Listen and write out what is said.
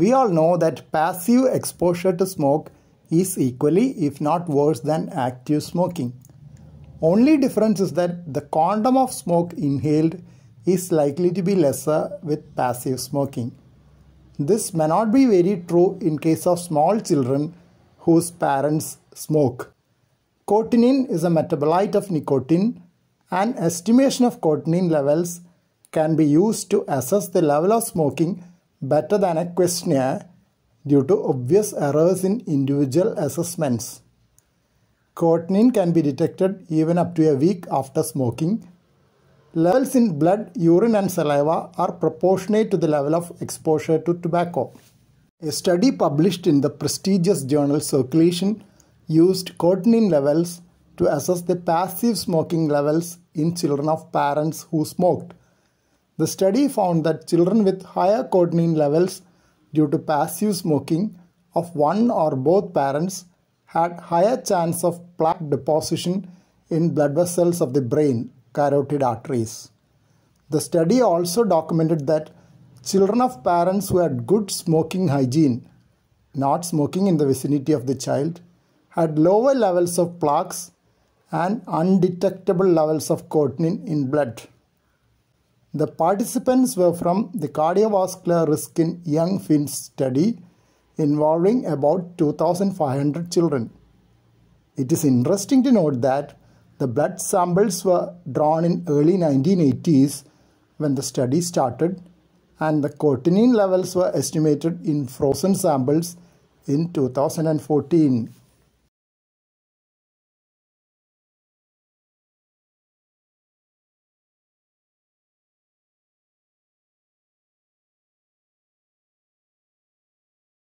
We all know that passive exposure to smoke is equally, if not worse, than active smoking. Only difference is that the quantum of smoke inhaled is likely to be lesser with passive smoking. This may not be very true in case of small children whose parents smoke. Cotinine is a metabolite of nicotine and estimation of cotinine levels can be used to assess the level of smoking better than a questionnaire due to obvious errors in individual assessments. Cotinine can be detected even up to a week after smoking. Levels in blood, urine and saliva are proportionate to the level of exposure to tobacco. A study published in the prestigious journal Circulation used cotinine levels to assess the passive smoking levels in children of parents who smoked. The study found that children with higher cotinine levels due to passive smoking of one or both parents had higher chance of plaque deposition in blood vessels of the brain, carotid arteries. The study also documented that children of parents who had good smoking hygiene, not smoking in the vicinity of the child, had lower levels of plaques and undetectable levels of cotinine in blood. The participants were from the cardiovascular risk in young Finns study involving about 2500 children. It is interesting to note that the blood samples were drawn in early 1980s when the study started and the cotinine levels were estimated in frozen samples in 2014.